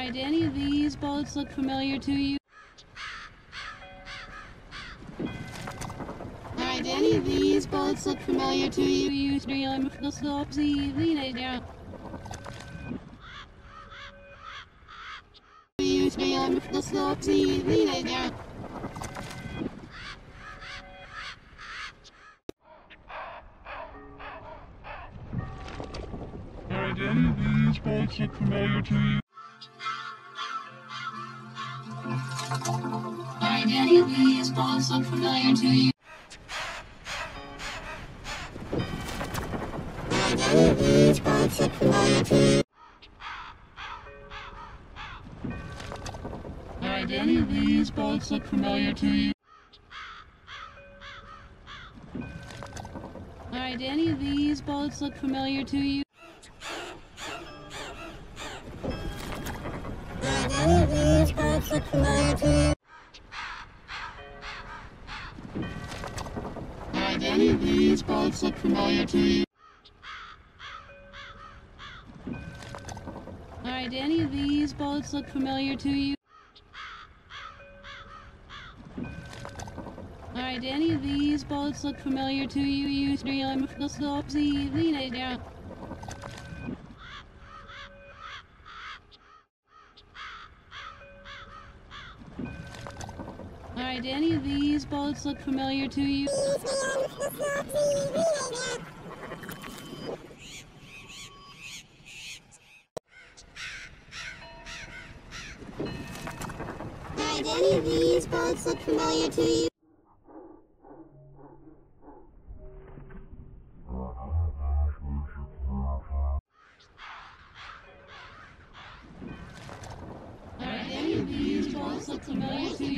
Alright, do any of these boats look familiar to you? Alright, do any of these boats look familiar to you? You the slopes evening down. You the slopes evening down. Alright, any of these boats look familiar to you? These boats look familiar to you? Do any of these boats look familiar to you? Alright, any of these boats look familiar to you? Alright, any of these boats look familiar to you? These boats look familiar to you? Alright, do any of these boats look familiar to you? Alright, do any of these boats look familiar to you? Alright, do any of these boats look familiar to you? You the slopes down. Alright, do any of these boats look familiar to you? Alright, any of these boats look familiar to you? Alright, any of these boats look familiar to you?